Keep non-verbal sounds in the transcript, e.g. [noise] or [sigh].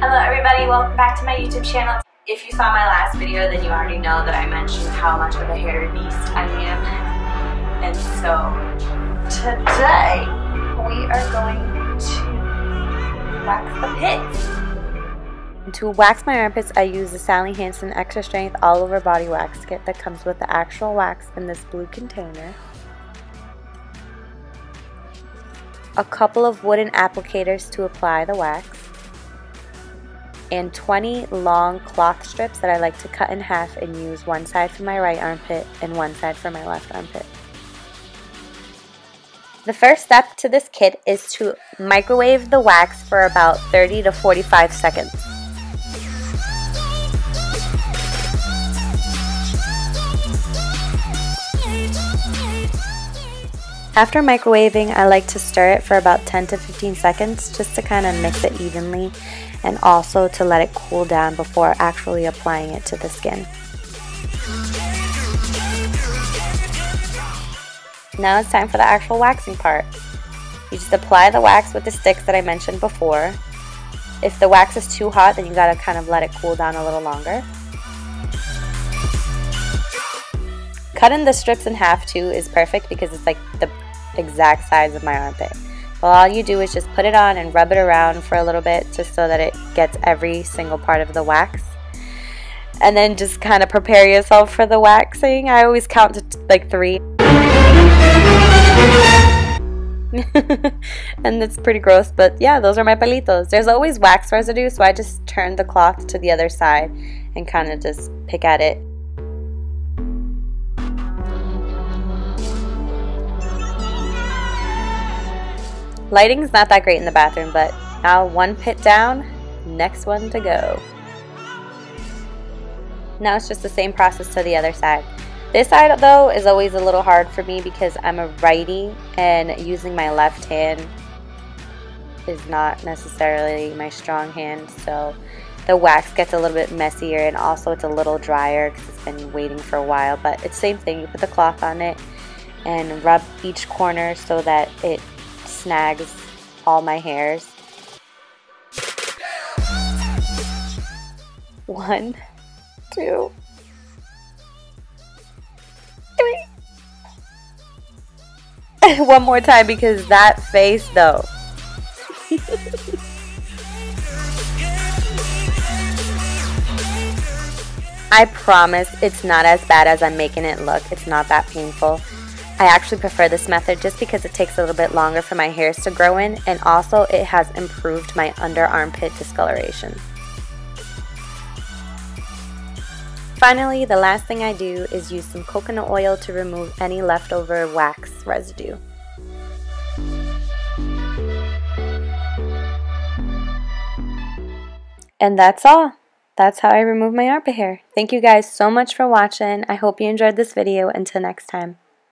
Hello everybody, welcome back to my YouTube channel. If you saw my last video, then you already know that I mentioned how much of a hair beast I am. And so, today, we are going to wax the pits. To wax my armpits, I use the Sally Hansen Extra Strength All Over Body Wax Kit that comes with the actual wax in this blue container. A couple of wooden applicators to apply the wax and 20 long cloth strips that I like to cut in half and use one side for my right armpit and one side for my left armpit. The first step to this kit is to microwave the wax for about 30 to 45 seconds. After microwaving, I like to stir it for about 10 to 15 seconds just to kind of mix it evenly and also to let it cool down before actually applying it to the skin. Now it's time for the actual waxing part. You just apply the wax with the sticks that I mentioned before. If the wax is too hot, then you gotta kind of let it cool down a little longer. Cutting the strips in half too is perfect because it's like the exact size of my armpit. Well, all you do is just put it on and rub it around for a little bit just so that it gets every single part of the wax. And then just kind of prepare yourself for the waxing. I always count to like three. [laughs] and it's pretty gross, but yeah, those are my palitos. There's always wax residue, so I just turn the cloth to the other side and kind of just pick at it Lighting's not that great in the bathroom, but now one pit down, next one to go. Now it's just the same process to the other side. This side though is always a little hard for me because I'm a righty and using my left hand is not necessarily my strong hand so the wax gets a little bit messier and also it's a little drier because it's been waiting for a while but it's the same thing you put the cloth on it and rub each corner so that it snags all my hairs. One, two, three. [laughs] One more time because that face though. [laughs] I promise it's not as bad as I'm making it look. It's not that painful. I actually prefer this method just because it takes a little bit longer for my hairs to grow in and also it has improved my under armpit discoloration. Finally, the last thing I do is use some coconut oil to remove any leftover wax residue. And that's all. That's how I remove my armpit hair. Thank you guys so much for watching. I hope you enjoyed this video. Until next time.